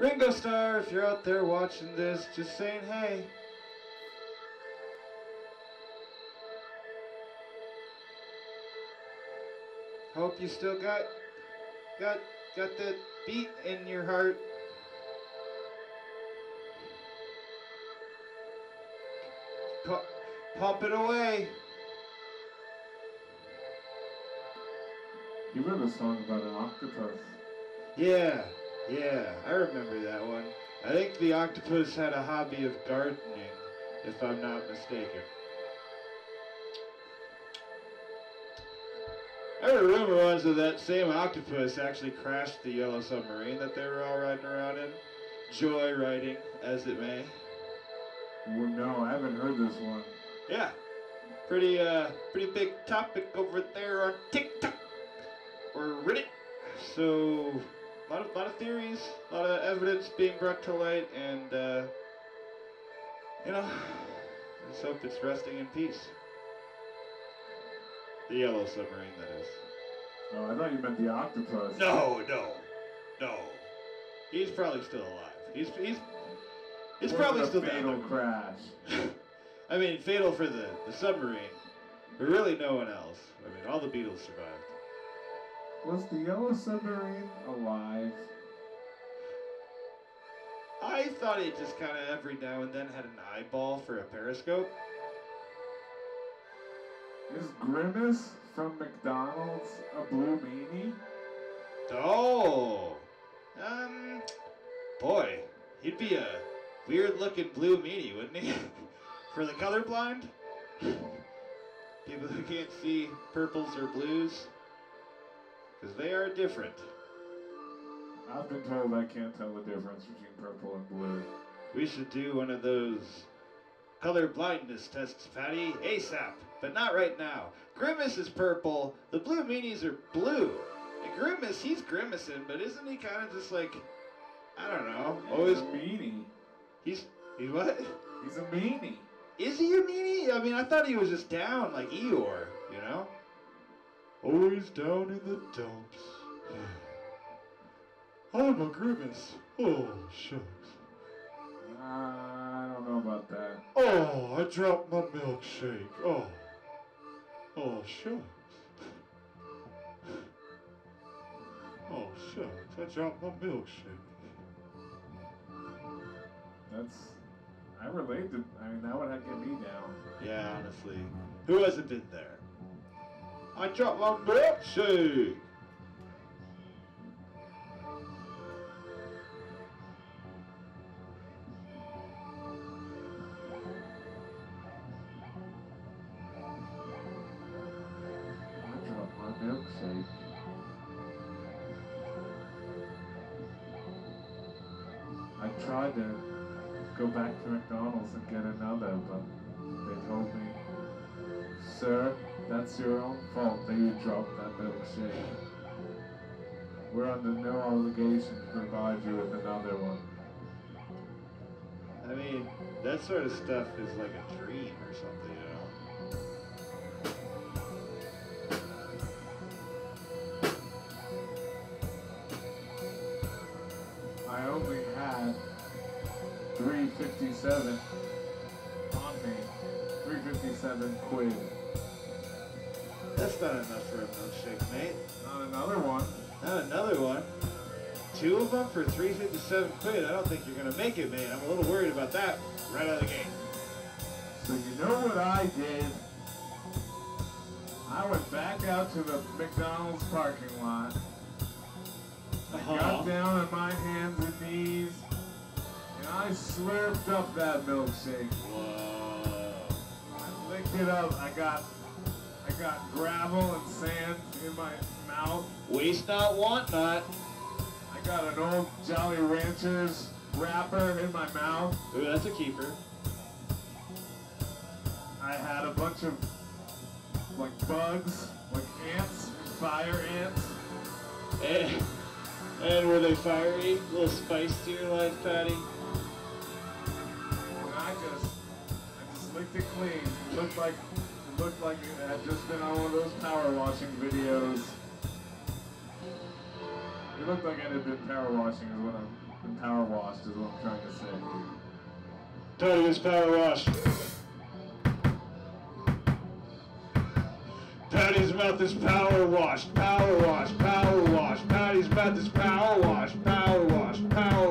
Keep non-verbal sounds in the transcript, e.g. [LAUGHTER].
Ringo Starr, if you're out there watching this, just saying hey. Hope you still got got got that beat in your heart. Pu- pump it away. You wrote a song about an octopus. Yeah, yeah, I remember that one. I think the octopus had a hobby of gardening, if I'm not mistaken. I rumor once that that same octopus actually crashed the yellow submarine that they were all riding around in. Joyriding, as it may. Well, no, I haven't heard this one. Yeah, pretty uh, pretty big topic over there on TikTok or Reddit. So, a lot of lot of theories, a lot of evidence being brought to light, and uh, you know, let's hope it's resting in peace. The yellow submarine, that is. Oh, I thought you meant the octopus. No, no, no. He's probably still alive. He's he's he's What probably still fatal crash. [LAUGHS] I mean, fatal for the, the submarine, but really no one else. I mean, all the Beatles survived. Was the yellow submarine alive? I thought it just kind of every now and then had an eyeball for a periscope. Is Grimace from McDonald's a blue meanie? Oh, um, boy, he'd be a weird-looking blue meanie, wouldn't he? [LAUGHS] for the colorblind, [LAUGHS] people who can't see purples or blues, because they are different. I've been told I can't tell the difference between purple and blue. We should do one of those color blindness tests, Patty, ASAP, but not right now. Grimace is purple, the blue meanies are blue. And Grimace, he's grimacing, but isn't he kind of just like, I don't know, always, He's meanie. he's, he's what? He's a meanie. Is he a meanie? I mean, I thought he was just down like Eeyore, you know? Always down in the dumps. [SIGHS] I'm a Grimace. Oh, shucks. Uh, I don't know about that. Oh, I dropped my milkshake. Oh. Oh, shucks. [SIGHS] Oh, shucks. I dropped my milkshake. That's. I relate to. I mean, that would have get me down. Yeah, honestly. Who hasn't been there? I dropped my milkshake. I dropped my milkshake. I tried to go back to McDonald's and get another, but they told me, Sir, that's your own fault that you dropped that milkshake. We're under no obligation to provide you with another one. I mean, that sort of stuff is like a dream or something, you know? I only had 357 on me. 357 quid. That's not enough for a milkshake, mate. Not another one. Not another one. Two of them for 357 quid. I don't think you're gonna make it, mate. I'm a little worried about that right out of the gate. So you know what I did? I went back out to the McDonald's parking lot. I Uh-huh. got down on my hands and knees, and I slurped up that milkshake. Whoa. I it up. I got, I got gravel and sand in my mouth. Waste not, want not. I got an old Jolly Ranchers wrapper in my mouth. Ooh, that's a keeper. I had a bunch of like bugs, like ants, fire ants. And, and were they fiery? A little spice to your life, Patty? licked it clean. Looked like looked like it had just been on one of those power washing videos. It looked like it had been power washing is what I'm been power washed is what I'm trying to say. Tony is power washed. Patty's mouth is power washed, power washed, power washed. Patty's mouth is power washed, power washed, power